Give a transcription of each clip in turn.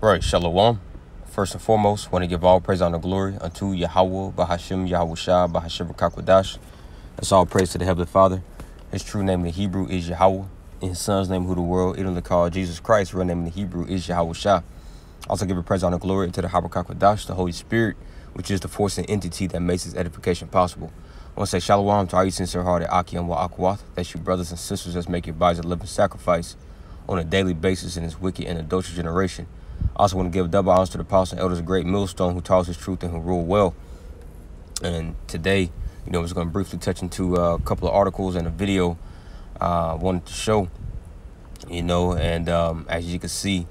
Right, Shalom. First and foremost, want to give all praise, honor, glory unto Yahawah, Bahashim, Yahawashi, Bahashim, Kakwadash. That's all praise to the Heavenly Father. His true name in the Hebrew is Yahawah. In his son's name, who the world It'll call Jesus Christ, real name in the Hebrew is Yahawashi. Also give a praise, honor, glory to the Habakkuk the Holy Spirit, which is the force and entity that makes his edification possible. I want to say shalom to all you sincere hearted Aki and Wa'akwath. That's you brothers and sisters that make your bodies a living sacrifice on a daily basis in this wicked and adulterous generation. I also want to give a double honors to the apostles and elders of Great Millstone who taught us his truth and who rule well. And today, you know, I was going to briefly touch into uh, a couple of articles and a video uh, I wanted to show, you know, and um, as you can see,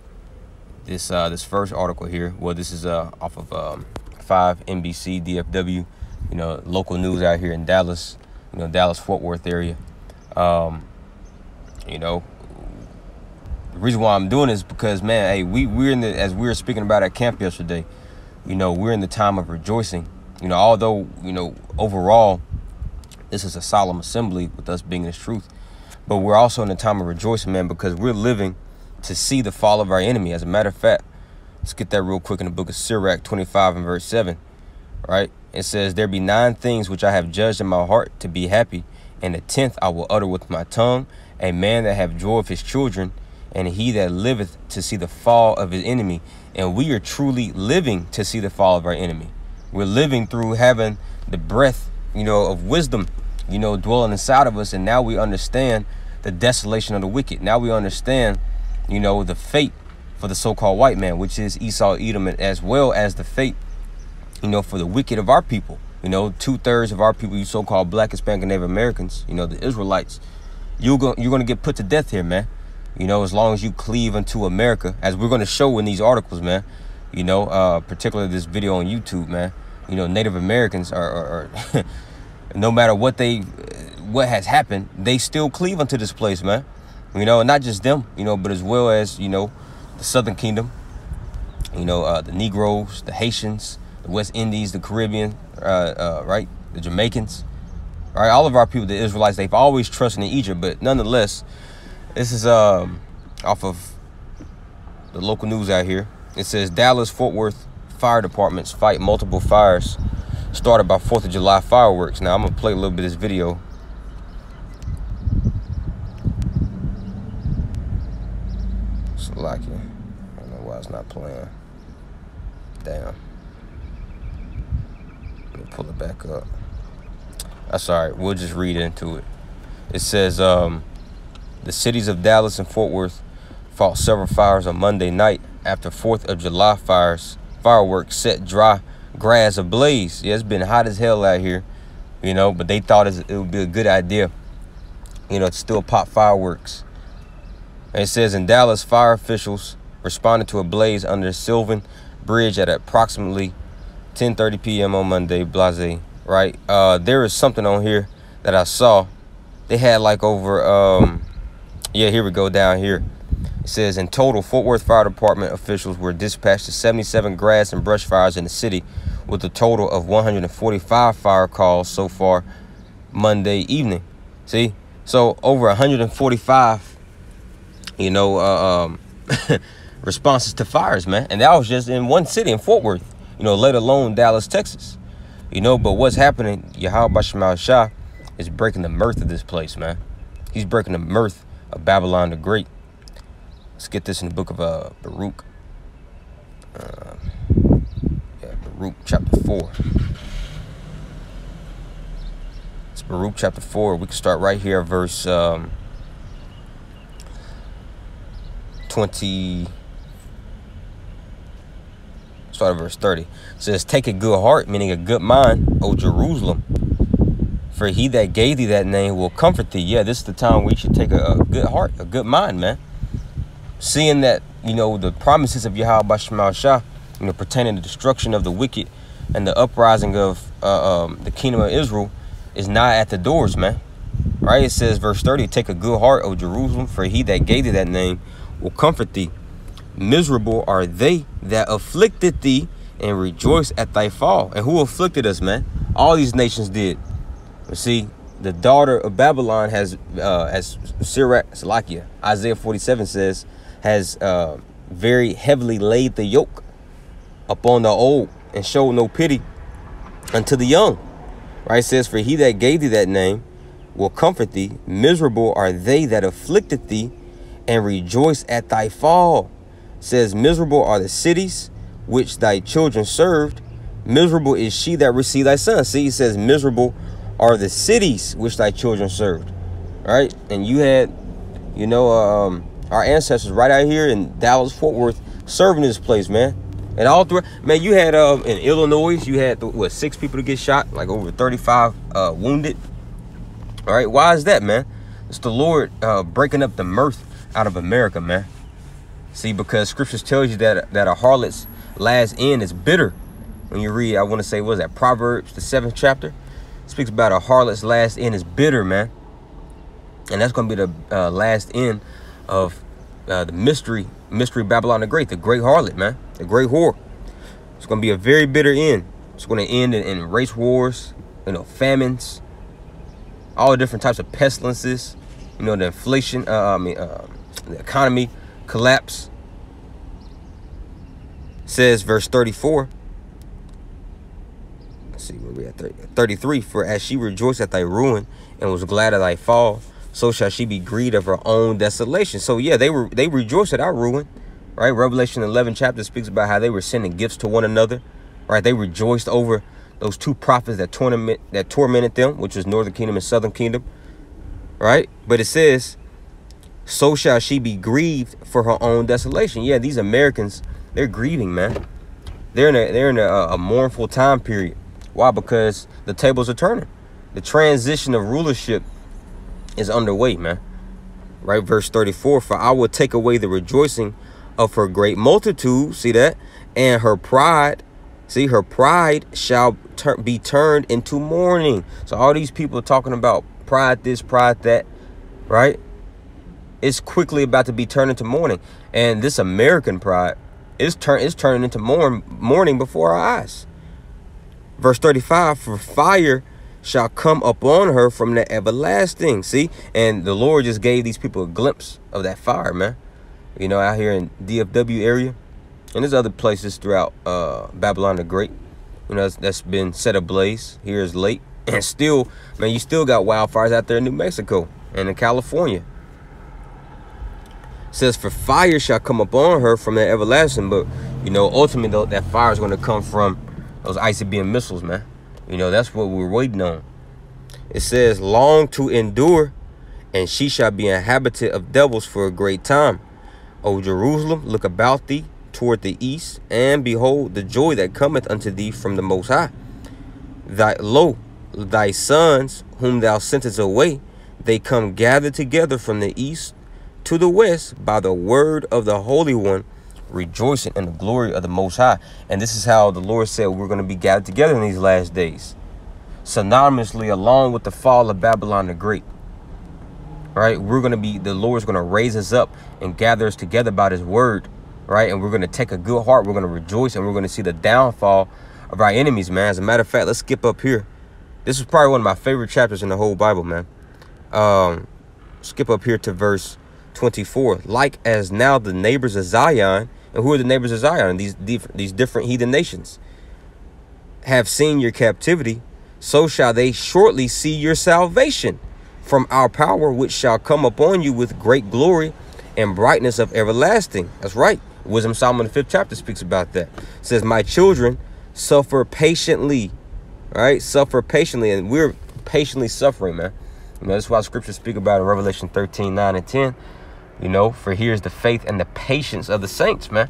this uh, this first article here, well, this is uh, off of um, 5 NBC DFW, you know, local news out here in Dallas, you know, Dallas Fort Worth area. Um, you know, the reason why I'm doing this because man, hey, we we're in the as we were speaking about at camp yesterday, you know, we're in the time of rejoicing. You know, although, you know, overall, this is a solemn assembly with us being this truth. But we're also in the time of rejoicing, man, because we're living to see the fall of our enemy. As a matter of fact, let's get that real quick in the book of Sirach 25 and verse 7. Right? It says, There be nine things which I have judged in my heart to be happy, and the tenth I will utter with my tongue. A man that have joy of his children, and he that liveth to see the fall of his enemy. And we are truly living to see the fall of our enemy. We're living through having the breath, you know, of wisdom, you know, dwelling inside of us. And now we understand the desolation of the wicked. Now we understand, you know, the fate for the so-called white man, which is Esau, Edom, as well as the fate, you know, for the wicked of our people. You know, two-thirds of our people, you so-called black, Hispanic, and Native Americans, you know, the Israelites, you're going you're going to get put to death here, man. You know, as long as you cleave unto America, as we're going to show in these articles, man. You know, uh, particularly this video on YouTube, man. You know, Native Americans are, are, are no matter what they, what has happened, they still cleave unto this place, man. You know, not just them, you know, but as well as you know, the Southern Kingdom. You know, uh, the Negroes, the Haitians, the West Indies, the Caribbean, uh, uh right, the Jamaicans, right. All of our people, the Israelites, they've always trusted in Egypt, but nonetheless this is um, off of the local news out here. It says Dallas Fort Worth fire departments fight multiple fires started by 4th of July fireworks. Now I'm gonna play a little bit of this video. Slovakia. I don't know why it's not playing. Damn. Let me pull it back up. That's all right. We'll just read into it. It says, um, the cities of Dallas and Fort Worth fought several fires on Monday night after 4th of July fires. Fireworks set dry grass ablaze. Yeah, it's been hot as hell out here, you know, but they thought it would be a good idea, you know, to still pop fireworks. And it says in Dallas, fire officials responded to a blaze under Sylvan Bridge at approximately 10:30 p.m. on Monday. Blase, right? Uh, there is something on here that I saw. They had like over um, yeah, here we go down here. It says in total, Fort Worth Fire Department officials were dispatched to 77 grass and brush fires in the city, with a total of 145 fire calls so far Monday evening. See, so over 145, you know, uh, um, responses to fires, man, and that was just in one city in Fort Worth. You know, let alone Dallas, Texas. You know, but what's happening? Yahweh Bashamal Shah is breaking the mirth of this place, man. He's breaking the mirth of Babylon the Great. Let's get this in the book of uh, Baruch. Uh, yeah, Baruch chapter 4. It's Baruch chapter 4. We can start right here, verse um, 20. Start at verse 30. It says, Take a good heart, meaning a good mind, O Jerusalem for he that gave thee that name will comfort thee. Yeah, this is the time we should take a, a good heart, a good mind, man. Seeing that, you know, the promises of Yahweh Bashamal Shah, you know, pertaining to the destruction of the wicked and the uprising of uh, um, the kingdom of Israel is not at the doors, man. Right? It says, verse 30, Take a good heart, O Jerusalem, for he that gave thee that name will comfort thee. Miserable are they that afflicted thee and rejoice at thy fall. And who afflicted us, man? All these nations did. See, the daughter of Babylon has, uh, as Sirach, Salakia, Isaiah 47 says, has uh, very heavily laid the yoke upon the old and showed no pity unto the young. Right? It says, For he that gave thee that name will comfort thee. Miserable are they that afflicted thee and rejoice at thy fall. Says, Miserable are the cities which thy children served. Miserable is she that received thy son. See, he says, Miserable are the cities which thy children served. Right? And you had, you know, um, our ancestors right out here in Dallas, Fort Worth, serving this place, man. And all through, man, you had um, in Illinois, you had what six people to get shot, like over 35 uh, wounded. All right, why is that, man? It's the Lord uh, breaking up the mirth out of America, man. See, because scriptures tells you that that a harlot's last end is bitter. When you read, I want to say, what is that Proverbs, the seventh chapter, speaks about a harlot's last end is bitter, man. And that's going to be the uh, last end of uh, the mystery, mystery Babylon the Great, the great harlot, man, the great whore. It's going to be a very bitter end. It's going to end in, in race wars, you know, famines, all the different types of pestilences, you know, the inflation, uh, I mean, uh, the economy collapse. Says verse 34. See where we at 30, 33. For as she rejoiced at thy ruin and was glad at thy fall, so shall she be grieved of her own desolation. So yeah, they were they rejoiced at our ruin, right? Revelation 11 chapter speaks about how they were sending gifts to one another, right? They rejoiced over those two prophets that torment that tormented them, which was Northern Kingdom and Southern Kingdom, right? But it says, so shall she be grieved for her own desolation. Yeah, these Americans, they're grieving, man. They're in a they're in a, a mournful time period. Why? Because the tables are turning. The transition of rulership is underway, man. Right, verse 34 For I will take away the rejoicing of her great multitude. See that? And her pride, see, her pride shall tur be turned into mourning. So all these people talking about pride this, pride that, right? It's quickly about to be turned into mourning. And this American pride is turn is turning into mourn mourning before our eyes. Verse 35 For fire shall come upon her from the everlasting. See? And the Lord just gave these people a glimpse of that fire, man. You know, out here in DFW area. And there's other places throughout uh, Babylon the Great. You know, that's, that's been set ablaze. Here is late. And still, man, you still got wildfires out there in New Mexico and in California. It says, for fire shall come upon her from the everlasting. But, you know, ultimately, that fire is going to come from those ICBM missiles, man. You know, that's what we're waiting on. It says, long to endure, and she shall be inhabited of devils for a great time. O Jerusalem, look about thee toward the east, and behold the joy that cometh unto thee from the Most High. Thy lo, thy sons, whom thou sentest away, they come gathered together from the east to the west by the word of the Holy One, rejoicing in the glory of the Most High. And this is how the Lord said we're going to be gathered together in these last days. Synonymously, along with the fall of Babylon the Great. Right? We're going to be, the Lord's going to raise us up and gather us together by his word. Right? And we're going to take a good heart. We're going to rejoice and we're going to see the downfall of our enemies, man. As a matter of fact, let's skip up here. This is probably one of my favorite chapters in the whole Bible, man. Um, skip up here to verse 24. Like as now the neighbors of Zion and who are the neighbors of Zion? These, these different heathen nations have seen your captivity, so shall they shortly see your salvation from our power, which shall come upon you with great glory and brightness of everlasting. That's right. Wisdom Solomon, the fifth chapter, speaks about that. It says, My children suffer patiently. Right? Suffer patiently. And we're patiently suffering, man. You know, that's why scriptures speak about in Revelation 13, 9, and 10 you know, for here's the faith and the patience of the saints, man.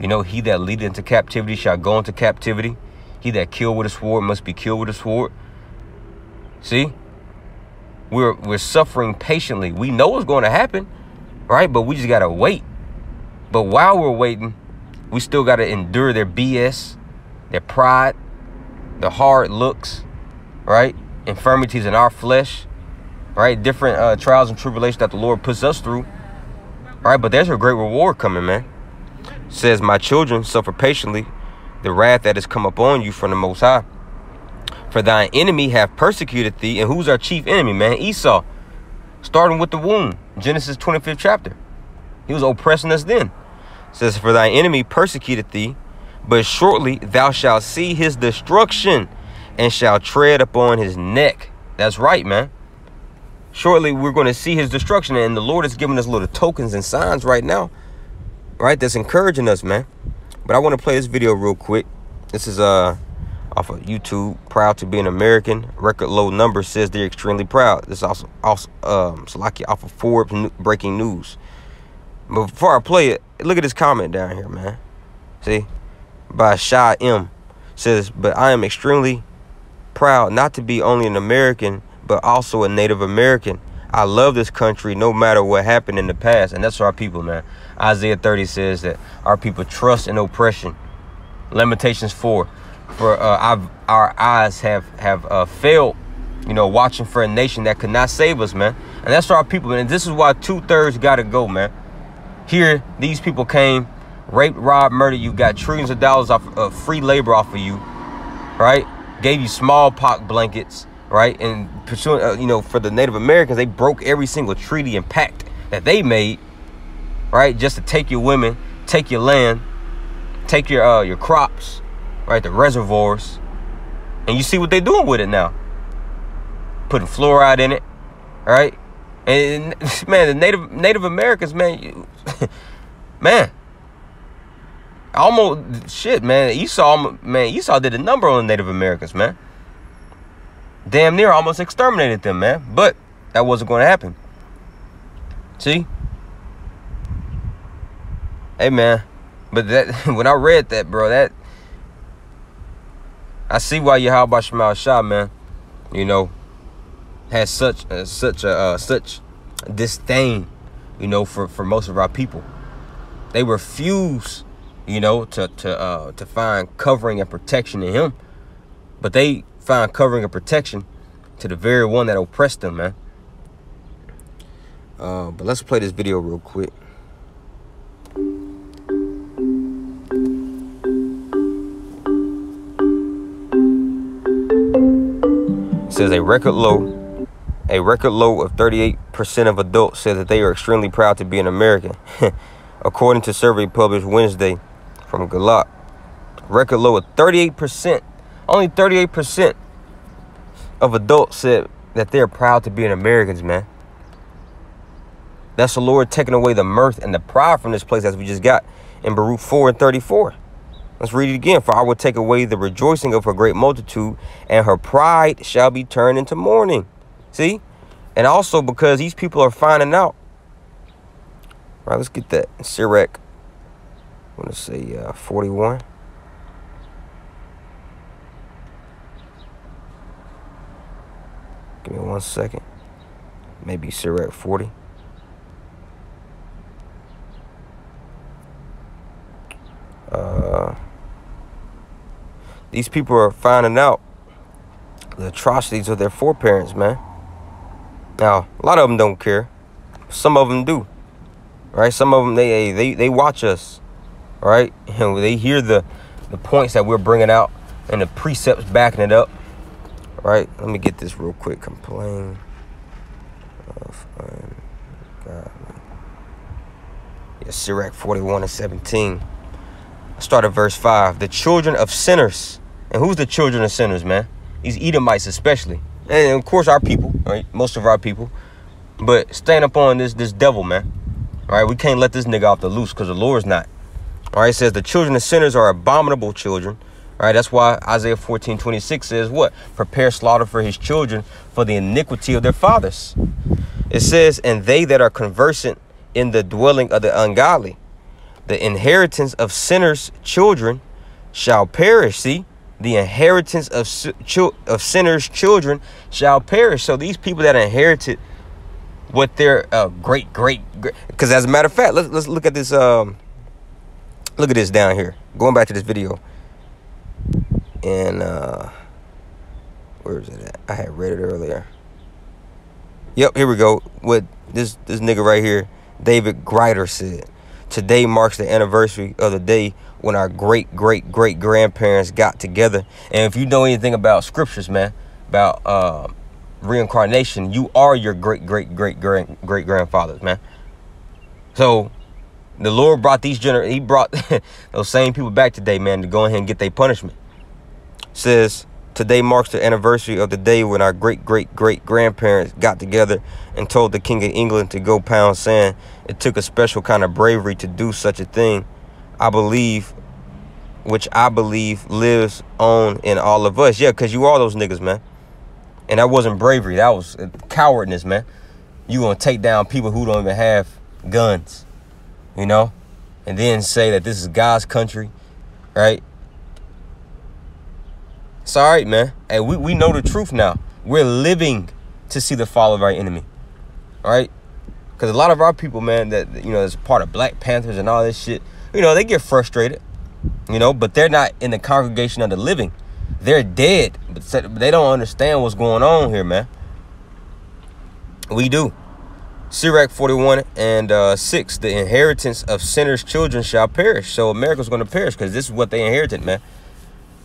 You know, he that leadeth into captivity shall go into captivity. He that killed with a sword must be killed with a sword. See? We're we're suffering patiently. We know what's going to happen, right? But we just gotta wait. But while we're waiting, we still gotta endure their BS, their pride, the hard looks, right? Infirmities in our flesh, right? Different uh, trials and tribulations that the Lord puts us through all right, but there's a great reward coming, man. Says, My children, suffer patiently the wrath that has come upon you from the Most High. For thine enemy have persecuted thee. And who's our chief enemy, man? Esau. Starting with the womb. Genesis 25th chapter. He was oppressing us then. says, For thy enemy persecuted thee, but shortly thou shalt see his destruction and shall tread upon his neck. That's right, man. Shortly we're going to see his destruction, and the Lord is giving us little tokens and signs right now, right? That's encouraging us, man. But I want to play this video real quick. This is uh off of YouTube. Proud to be an American. Record low number says they're extremely proud. This is also also um Salaki off of Forbes breaking news. But before I play it, look at this comment down here, man. See, by Shy M says, "But I am extremely proud not to be only an American, but also a Native American. I love this country no matter what happened in the past, and that's our people, man. Isaiah 30 says that our people trust in oppression. Lamentations 4 for uh, our eyes have have uh, failed, you know, watching for a nation that could not save us, man. And that's our people, and this is why two thirds got to go, man. Here, these people came, raped, robbed, murdered you, got trillions of dollars of uh, free labor off of you, right? Gave you smallpox blankets, right? And pursuing, uh, you know, for the Native Americans, they broke every single treaty and pact that they made, right? Just to take your women, take your land, take your uh, your crops, right? The reservoirs. And you see what they're doing with it now. Putting fluoride in it, right? And man, the Native Native Americans, man, you, man, almost shit, man. Esau, man, Esau did a number on the Native Americans, man. Damn near almost exterminated them, man. But that wasn't going to happen. See? Hey, man. But that when I read that, bro, that I see why you how Yahweh Shemal Shah, man, you know, has such uh, such a uh, such disdain, you know, for for most of our people. They refuse, you know, to to uh, to find covering and protection in Him, but they find covering and protection to the very one that oppressed them, man. Uh, but let's play this video real quick. says a record low, a record low of 38% of adults said that they are extremely proud to be an American, according to survey published Wednesday from Gallup. Record low of 38%. Only 38% of adults said that they're proud to be an Americans, man. That's the Lord taking away the mirth and the pride from this place as we just got in Baruch 4 and 34. Let's read it again. For I will take away the rejoicing of her great multitude, and her pride shall be turned into mourning. See? And also because these people are finding out. All right, let's get that. Sirach, I want to say uh, 41. Give me one second. Maybe Sirach 40. Uh, these people are finding out the atrocities of their foreparents, man. Now, a lot of them don't care. Some of them do. Right? Some of them they they they watch us. Right? And they hear the the points that we're bringing out and the precepts backing it up. Right? Let me get this real quick. Complain of um, ungodly. Yeah, Sirach 41 and 17. Start at verse 5. The children of sinners. And who's the children of sinners, man? These Edomites especially. And of course our people, right? Most of our people. But stand up on this this devil, man. All right, we can't let this nigga off the loose because the Lord's not. All right, it says the children of sinners are abominable children. Right, that's why Isaiah 14, 26 says what? Prepare slaughter for his children for the iniquity of their fathers. It says, and they that are conversant in the dwelling of the ungodly the inheritance of sinners' children shall perish. See, the inheritance of of sinners' children shall perish. So these people that inherited what their uh, great great because as a matter of fact, let's let's look at this. Um, look at this down here. Going back to this video, and uh, where is it at? I had read it earlier. Yep, here we go. What this this nigga right here, David Grider said. Today marks the anniversary of the day when our great great great grandparents got together. And if you know anything about scriptures, man, about uh, reincarnation, you are your great great great great great grandfathers, man. So The Lord brought these gener he brought those same people back today, man, to go ahead and get their punishment. Says today marks the anniversary of the day when our great great great grandparents got together and told the King of England to go pound sand. It took a special kind of bravery to do such a thing. I believe which I believe lives on in all of us. Yeah, because you are those niggas, man. And that wasn't bravery. That was uh, cowardness, man. You gonna take down people who don't even have guns you know, and then say that this is God's country, right? It's all right, man. Hey, we, we know the truth now. We're living to see the fall of our enemy, all right? Because a lot of our people, man, that, you know, as part of Black Panthers and all this shit, you know, they get frustrated, you know, but they're not in the congregation of the living. They're dead, but they don't understand what's going on here, man. We do. Sirach 41 and uh, 6, the inheritance of sinners' children shall perish. So America's going to perish because this is what they inherited, man.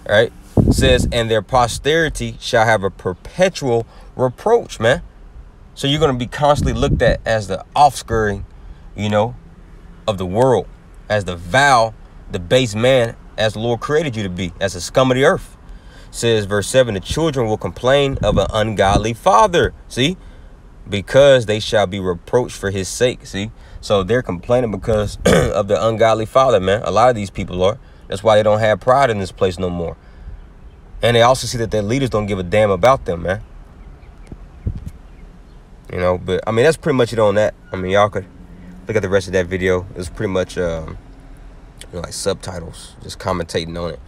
All right? Says, and their posterity shall have a perpetual reproach, man. So you're going to be constantly looked at as the offscouring, you know, of the world, as the vow, the base man, as the Lord created you to be, as a scum of the earth. Says verse 7, the children will complain of an ungodly father. See? because they shall be reproached for his sake. See? So they're complaining because of the ungodly father, man. A lot of these people are. That's why they don't have pride in this place no more. And they also see that their leaders don't give a damn about them, man. You know, but I mean, that's pretty much it on that. I mean, y'all could look at the rest of that video. It's pretty much um, you know, like subtitles, just commentating on it.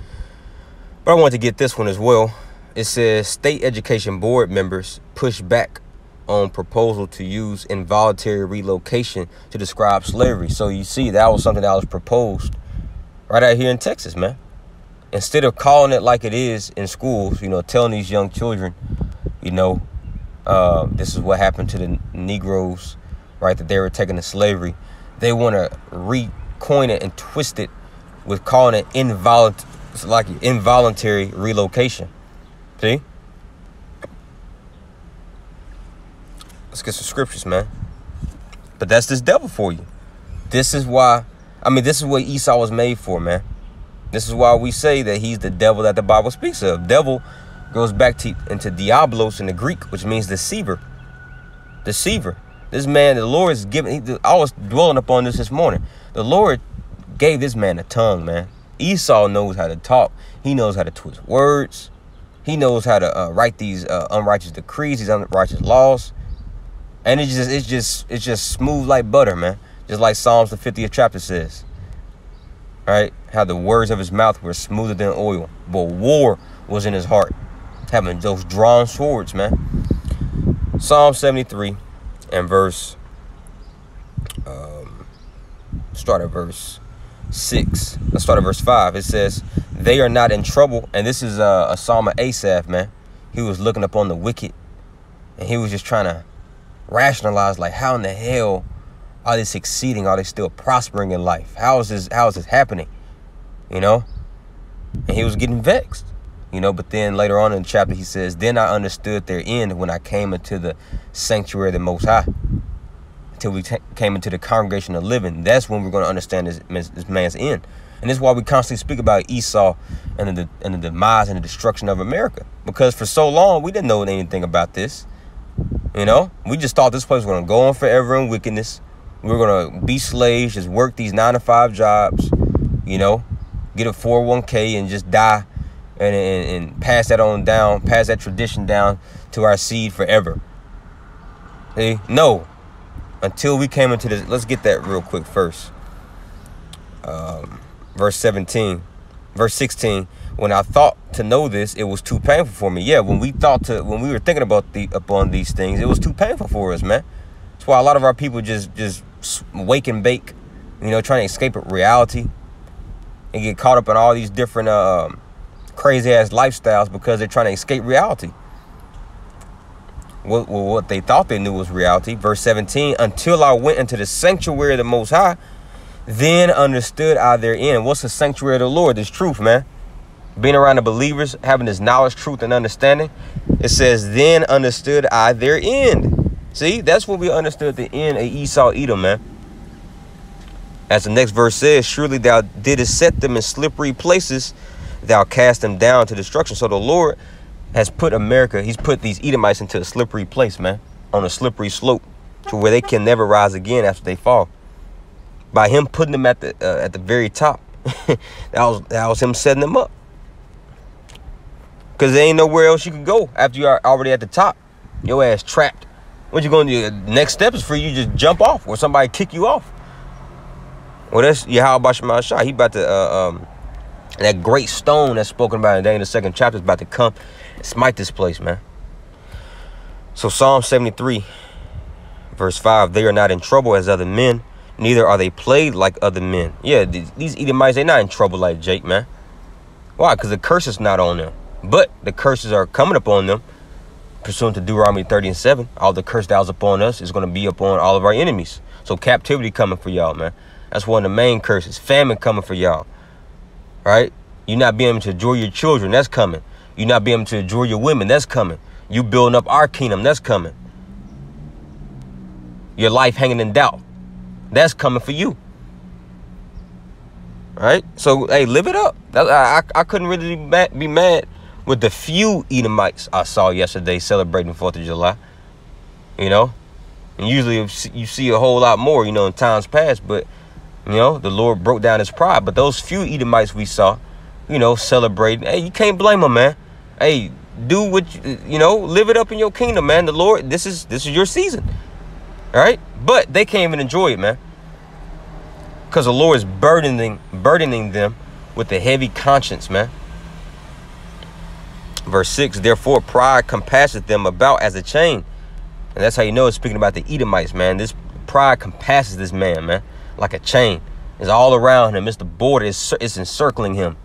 But I wanted to get this one as well. It says state education board members push back on proposal to use involuntary relocation to describe slavery. So you see, that was something that was proposed right out here in Texas, man. Instead of calling it like it is in schools, you know, telling these young children, you know, uh, this is what happened to the Negroes, right, that they were taken to slavery. They want to recoin it and twist it with calling it involuntary, like involuntary relocation. See? Let's get some scriptures, man. But that's this devil for you. This is why, I mean, this is what Esau was made for, man. This is why we say that he's the devil that the Bible speaks of. Devil goes back to into diablos in the Greek, which means deceiver. Deceiver. This man, the Lord is giving, he, I was dwelling upon this this morning. The Lord gave this man a tongue, man. Esau knows how to talk. He knows how to twist words. He knows how to uh, write these uh, unrighteous decrees, these unrighteous laws. And it's just it's just it's just smooth like butter, man. Just like Psalms the 50th chapter says. Right? How the words of his mouth were smoother than oil. But war was in his heart. Having those drawn swords, man. Psalm 73 and verse um start at verse 6. Let's start at verse 5. It says, They are not in trouble. And this is a, a psalm of Asaph, man. He was looking upon the wicked. And he was just trying to rationalize like how in the hell are they succeeding? Are they still prospering in life? How is this how is this happening? You know? And he was getting vexed. You know, but then later on in the chapter he says, Then I understood their end when I came into the sanctuary of the most high. Until we came into the congregation of living. That's when we're going to understand this, this man's end. And this is why we constantly speak about Esau and the, and the demise and the destruction of America. Because for so long, we didn't know anything about this. You know, we just thought this place was going to go on forever in wickedness. We were going to be slaves, just work these nine to five jobs, you know, get a 401k and just die and, and, and pass that on down, pass that tradition down to our seed forever. See? No. Until we came into this, let's get that real quick first. Um, verse 17, verse 16 when I thought to know this, it was too painful for me. Yeah, when we thought to, when we were thinking about the upon these things, it was too painful for us, man. That's why a lot of our people just just wake and bake, you know, trying to escape reality and get caught up in all these different um, crazy ass lifestyles because they're trying to escape reality. What, what they thought they knew was reality. Verse 17, until I went into the sanctuary of the Most High, then understood I therein. What's the sanctuary of the Lord? This truth, man being around the believers, having this knowledge, truth, and understanding, it says, then understood I their end. See, that's when we understood the end of Esau Edom, man. As the next verse says, surely thou didst set them in slippery places, thou cast them down to destruction. So the Lord has put America, he's put these Edomites into a slippery place, man, on a slippery slope to where they can never rise again after they fall. By him putting them at the uh, at the very top, that was that was him setting them up. Cause there ain't nowhere else you can go after you are already at the top. Your ass trapped. What you gonna do? Next step is for you to just jump off or somebody kick you off. Well, that's Yahweh Shemal Shah. He about to uh, um, that great stone that's spoken about in the second chapter is about to come and smite this place, man. So Psalm 73, verse 5, they are not in trouble as other men, neither are they plagued like other men. Yeah, these Edomites, they're not in trouble like Jake, man. Why? Because the curse is not on them. But the curses are coming upon them, pursuant to Deuteronomy 30 and 7. All the curse that was upon us is going to be upon all of our enemies. So captivity coming for y'all, man. That's one of the main curses. Famine coming for y'all. Right? You not being able to enjoy your children, that's coming. You not being able to enjoy your women, that's coming. You building up our kingdom, that's coming. Your life hanging in doubt, that's coming for you. Right? So, hey, live it up. I, I, I couldn't really be mad, be mad with the few Edomites I saw yesterday celebrating 4th of July. You know? And usually you see a whole lot more, you know, in times past, but you know, the Lord broke down his pride. But those few Edomites we saw, you know, celebrating. Hey, you can't blame them, man. Hey, do what you, you know, live it up in your kingdom, man. The Lord, this is this is your season. All right? But they can't even enjoy it, man. Because the Lord is burdening burdening them with a heavy conscience, man. Verse 6, therefore pride compasseth them about as a chain. And that's how you know it's speaking about the Edomites, man. This pride compasses this man, man like a chain. It's all around him. It's the border. It's, it's encircling him.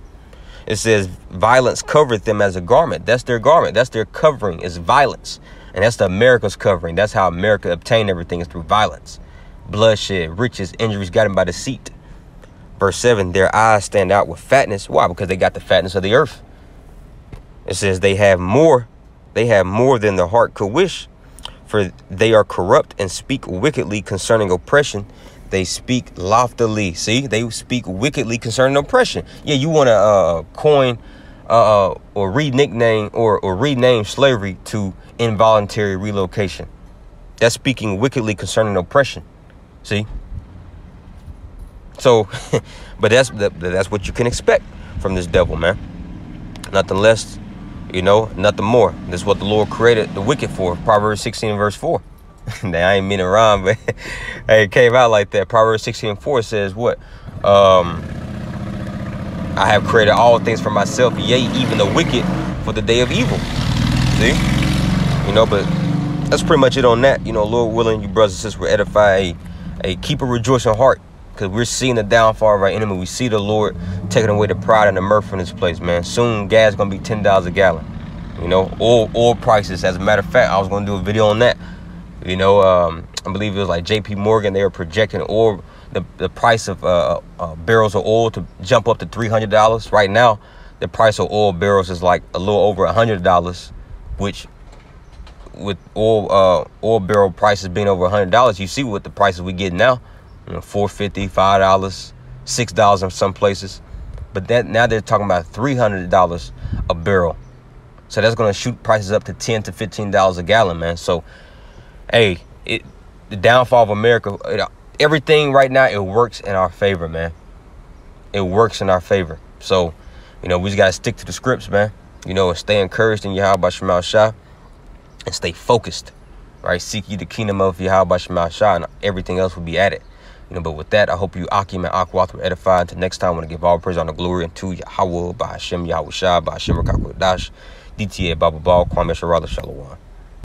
It says violence covereth them as a garment. That's their garment. That's their covering is violence. And that's the America's covering. That's how America obtained everything is through violence. Bloodshed, riches, injuries got him by deceit. Verse 7, their eyes stand out with fatness. Why? Because they got the fatness of the earth. It says they have more, they have more than the heart could wish, for they are corrupt and speak wickedly concerning oppression they speak loftily. See, they speak wickedly concerning oppression. Yeah, you want to uh, coin uh, uh, or re-nickname or, or rename slavery to involuntary relocation. That's speaking wickedly concerning oppression. See? So, but that's that's what you can expect from this devil, man. Nothing less, you know, nothing more. That's what the Lord created the wicked for. Proverbs 16 verse 4. I ain't mean to rhyme, but hey, it came out like that. Proverbs 16 4 says what? Um, I have created all things for myself, yea, even the wicked for the day of evil. See? You know, but that's pretty much it on that. You know, Lord willing, you brothers and sisters will edify a, a keep a rejoicing heart. Because we're seeing the downfall of our enemy. We see the Lord taking away the pride and the mirth from this place, man. Soon gas gonna be $10 a gallon. You know, oil oil prices. As a matter of fact, I was gonna do a video on that you know, um, I believe it was like J.P. Morgan. They were projecting oil, the the price of uh, uh, barrels of oil to jump up to three hundred dollars. Right now, the price of oil barrels is like a little over a hundred dollars, which with oil uh, oil barrel prices being over a hundred dollars, you see what the prices we get now, you know, four fifty, five dollars, six dollars in some places. But that now they're talking about three hundred dollars a barrel. So that's gonna shoot prices up to ten to fifteen dollars a gallon, man. So hey, it the downfall of America, it, everything right now, it works in our favor, man. It works in our favor. So, you know, we just gotta stick to the scripts, man. You know, stay encouraged in Yahweh Shemal Shah and stay focused. Right? Seek you the kingdom of Yahweh Shemal Shah and everything else will be added. You know, but with that, I hope you Akim and Akwath were edified. Until next time, I want to give all praise on the glory unto Yahawah, by Hashem Yahawashi, by Hashem Rakakwadash, DTA Baba Ball, Kwame Sharala Shalom.